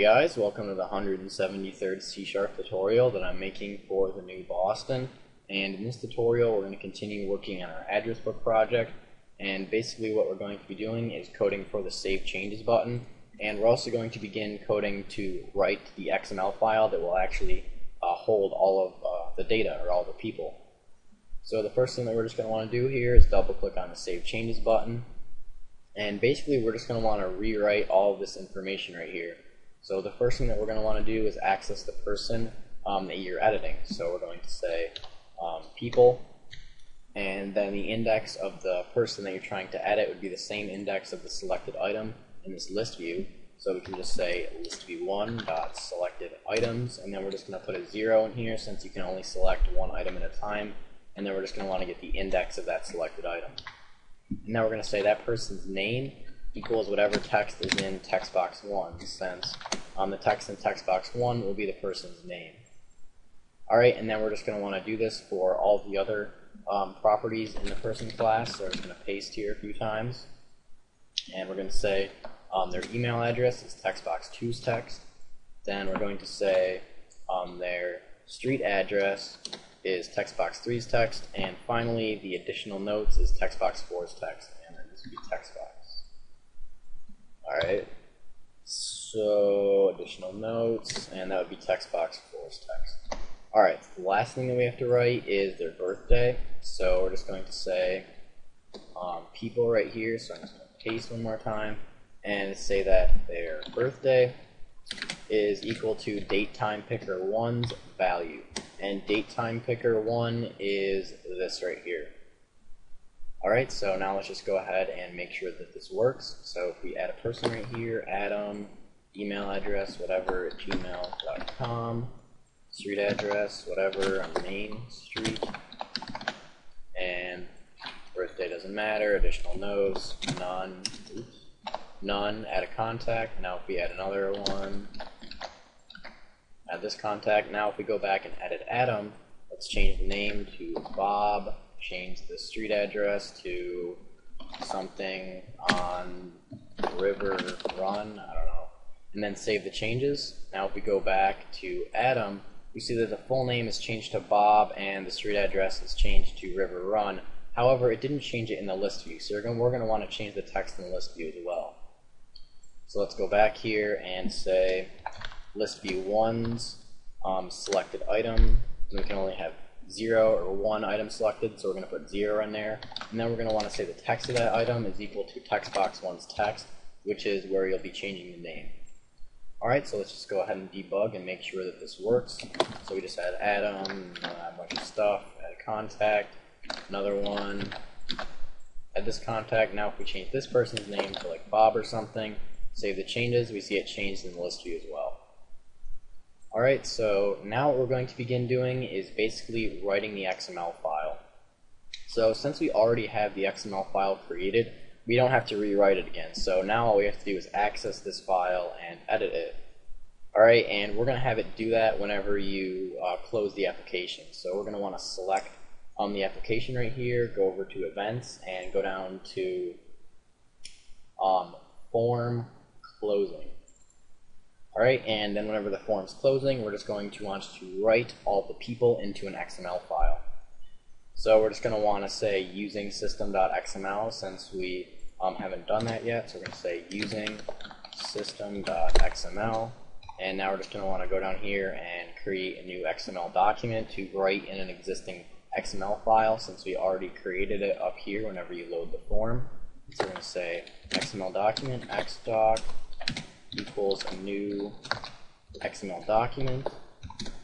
Guys, welcome to the 173rd C-Sharp tutorial that I'm making for the new Boston. And in this tutorial we're going to continue working on our address book project. And basically what we're going to be doing is coding for the Save Changes button. And we're also going to begin coding to write the XML file that will actually uh, hold all of uh, the data or all the people. So the first thing that we're just going to want to do here is double click on the Save Changes button. And basically we're just going to want to rewrite all of this information right here. So the first thing that we're going to want to do is access the person um, that you're editing. So we're going to say um, people, and then the index of the person that you're trying to edit would be the same index of the selected item in this list view. So we can just say list view one dot selected items, and then we're just going to put a zero in here since you can only select one item at a time, and then we're just going to want to get the index of that selected item. And now we're going to say that person's name equals whatever text is in text box 1, since um, the text in text box 1 will be the person's name. Alright, and then we're just going to want to do this for all the other um, properties in the person class, so just going to paste here a few times. And we're going to say um, their email address is text box 2's text. Then we're going to say um, their street address is text box 3's text. And finally, the additional notes is text box 4's text. And then this would be text box. Alright, so additional notes, and that would be text box 4's text. Alright, the last thing that we have to write is their birthday. So we're just going to say um, people right here, so I'm just going to paste one more time and say that their birthday is equal to date time picker 1's value. And date time picker 1 is this right here. Alright, so now let's just go ahead and make sure that this works. So if we add a person right here, Adam, email address, whatever, at gmail.com, street address, whatever, on Main Street, and birthday doesn't matter, additional notes, none, oops, none, add a contact. Now if we add another one, add this contact. Now if we go back and edit Adam, let's change the name to Bob change the street address to something on River Run, I don't know, and then save the changes. Now if we go back to Adam, we see that the full name is changed to Bob and the street address is changed to River Run. However, it didn't change it in the list view, so we're going to want to change the text in the list view as well. So let's go back here and say list view ones um, selected item. we can only have zero or one item selected, so we're going to put zero in there. And then we're going to want to say the text of that item is equal to text box one's text, which is where you'll be changing the name. Alright, so let's just go ahead and debug and make sure that this works. So we just add Adam, a bunch of stuff, add a contact, another one, add this contact. Now if we change this person's name to like Bob or something, save the changes, we see it changed in the list view as well. Alright, so now what we're going to begin doing is basically writing the XML file. So since we already have the XML file created, we don't have to rewrite it again. So now all we have to do is access this file and edit it. Alright, and we're going to have it do that whenever you uh, close the application. So we're going to want to select on the application right here, go over to events, and go down to um, form closing. All right, and then whenever the form's closing, we're just going to want to write all the people into an XML file. So we're just going to want to say using system.xml since we um, haven't done that yet. So we're going to say using system.xml. And now we're just going to want to go down here and create a new XML document to write in an existing XML file since we already created it up here whenever you load the form. So we're going to say XML document, xdoc, equals a new XML document.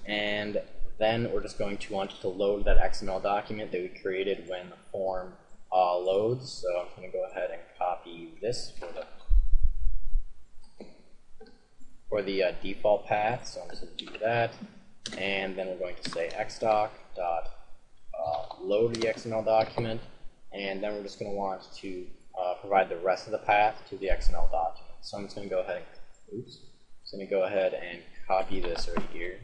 And then we're just going to want to load that XML document that we created when the form uh, loads. So I'm going to go ahead and copy this for the for the uh, default path. So I'm just going to do that. And then we're going to say xdoc dot uh, load the XML document. And then we're just going to want to uh, provide the rest of the path to the XML document. So I'm just going to go ahead and, oops, I'm going to go ahead and copy this right here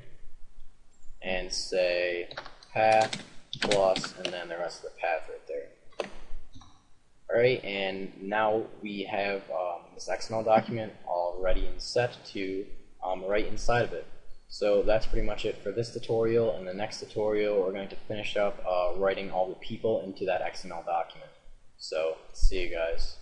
and say path plus and then the rest of the path right there. Alright, and now we have um, this XML document all ready and set to um, write inside of it. So that's pretty much it for this tutorial. In the next tutorial, we're going to finish up uh, writing all the people into that XML document. So, see you guys.